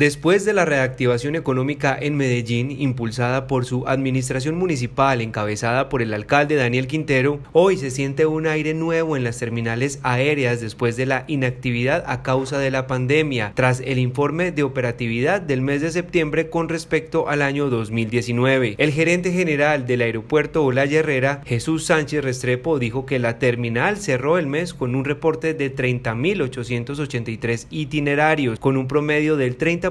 Después de la reactivación económica en Medellín, impulsada por su administración municipal encabezada por el alcalde Daniel Quintero, hoy se siente un aire nuevo en las terminales aéreas después de la inactividad a causa de la pandemia, tras el informe de operatividad del mes de septiembre con respecto al año 2019. El gerente general del aeropuerto Olaya Herrera, Jesús Sánchez Restrepo, dijo que la terminal cerró el mes con un reporte de 30.883 itinerarios, con un promedio del 30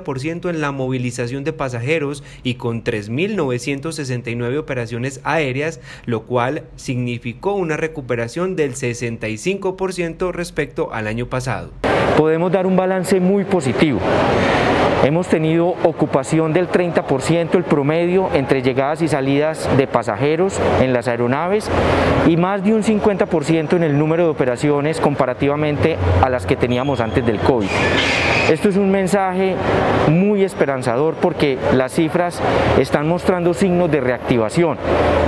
en la movilización de pasajeros y con 3.969 operaciones aéreas, lo cual significó una recuperación del 65% respecto al año pasado. Podemos dar un balance muy positivo. Hemos tenido ocupación del 30% el promedio entre llegadas y salidas de pasajeros en las aeronaves y más de un 50% en el número de operaciones comparativamente a las que teníamos antes del COVID. Esto es un mensaje muy esperanzador porque las cifras están mostrando signos de reactivación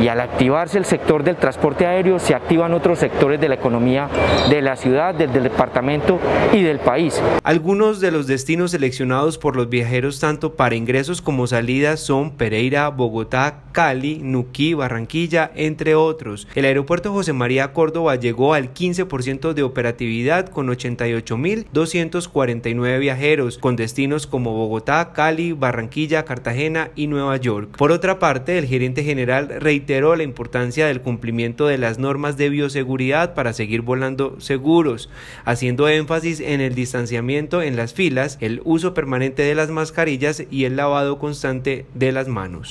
y al activarse el sector del transporte aéreo se activan otros sectores de la economía de la ciudad, del, departamento y del país. Algunos de los destinos seleccionados por los viajeros tanto para ingresos como salidas son Pereira, Bogotá, Cali, Nuquí, Barranquilla, entre otros. El aeropuerto José María Córdoba llegó al 15% de operatividad con 88.249 viajeros con destinos como Bogotá, Cali, Barranquilla, Cartagena y Nueva York. Por otra parte, el gerente general reiteró la importancia del cumplimiento de las normas de bioseguridad para seguir volando seguros, haciendo énfasis en el distanciamiento en las filas, el uso permanente de las mascarillas y el lavado constante de las manos.